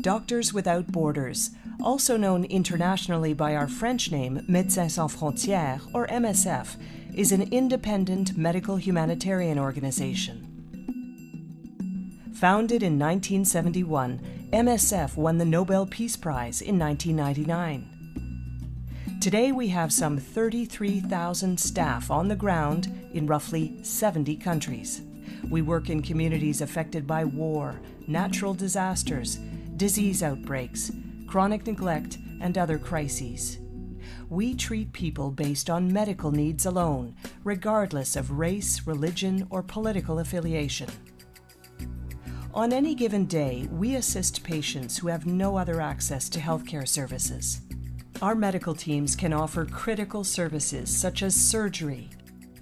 Doctors Without Borders, also known internationally by our French name Médecins Sans Frontières or MSF, is an independent medical humanitarian organization. Founded in 1971, MSF won the Nobel Peace Prize in 1999. Today we have some 33,000 staff on the ground in roughly 70 countries. We work in communities affected by war, natural disasters, disease outbreaks, chronic neglect, and other crises. We treat people based on medical needs alone, regardless of race, religion, or political affiliation. On any given day, we assist patients who have no other access to healthcare services. Our medical teams can offer critical services such as surgery,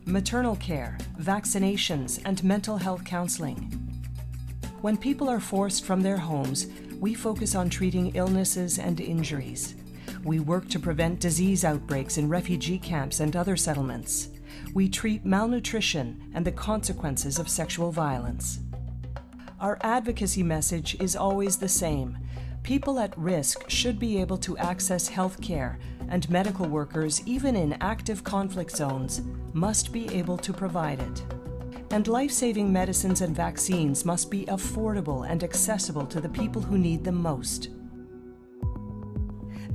maternal care, vaccinations, and mental health counseling. When people are forced from their homes, we focus on treating illnesses and injuries. We work to prevent disease outbreaks in refugee camps and other settlements. We treat malnutrition and the consequences of sexual violence. Our advocacy message is always the same. People at risk should be able to access health care, and medical workers, even in active conflict zones, must be able to provide it and life saving medicines and vaccines must be affordable and accessible to the people who need them most.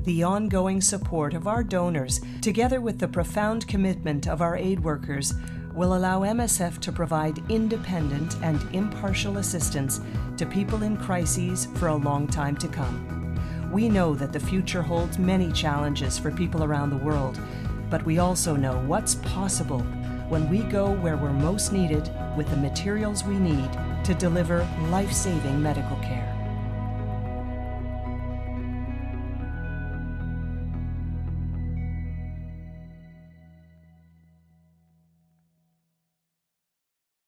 The ongoing support of our donors, together with the profound commitment of our aid workers, will allow MSF to provide independent and impartial assistance to people in crises for a long time to come. We know that the future holds many challenges for people around the world, but we also know what's possible when we go where we're most needed with the materials we need to deliver life saving medical care.